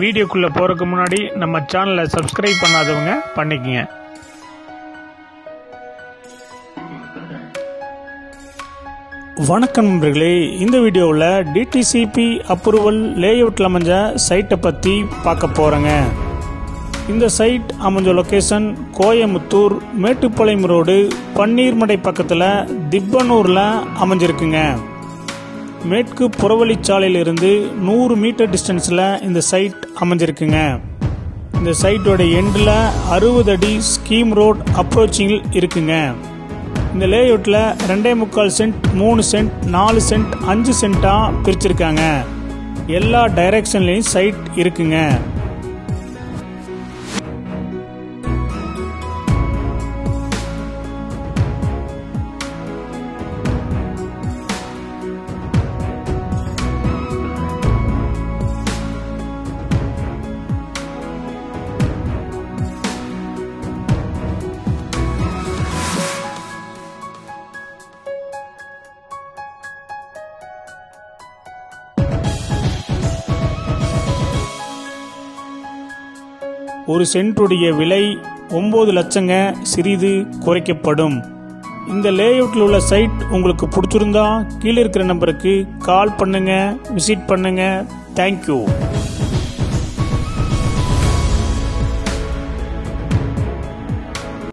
வீடியோக்குள்ளே போகிறதுக்கு முன்னாடி நம்ம சேனலை சப்ஸ்கிரைப் பண்ணாதவங்க பண்ணிக்கங்க. வணக்கம் நண்பர்களே இந்த வீடியோவில் டிடிசிபி அப்ரூவல் லேஅவுட்டில் அமைஞ்ச சைட்டை பற்றி பார்க்க போகிறேங்க இந்த சைட் அமைஞ்ச லொக்கேஷன் கோயமுத்தூர் மேட்டுப்பாளையம் ரோடு பன்னீர்மடை பக்கத்தில் திப்பனூரில் அமைஞ்சிருக்குங்க. மேற்கு புறவழிச்சாலையிலிருந்து நூறு மீட்டர் டிஸ்டன்ஸில் இந்த சைட் அமைஞ்சிருக்குங்க. இந்த சைட்டோட எண்டில் அறுபது அடி ஸ்கீம் ரோட் அப்ரோச்சிங்கில் இருக்குங்க. இந்த லேஅவுட்டில் ரெண்டே முக்கால் சென்ட் மூணு சென்ட் நாலு சென்ட் அஞ்சு சென்ட்டாக பிரிச்சிருக்காங்க. எல்லா டைரக்ஷன்லேயும் சைட் இருக்குங்க. ஒரு சென்ட்டுடைய விலை ஒம்பது லட்சங்க சிறிது குறைக்கப்படும். இந்த லேஅவுட்டில் உள்ள சைட் உங்களுக்கு பிடிச்சிருந்தா கீழே இருக்கிற நம்பருக்கு கால் பண்ணுங்க விசிட் பண்ணுங்க. தேங்க்யூ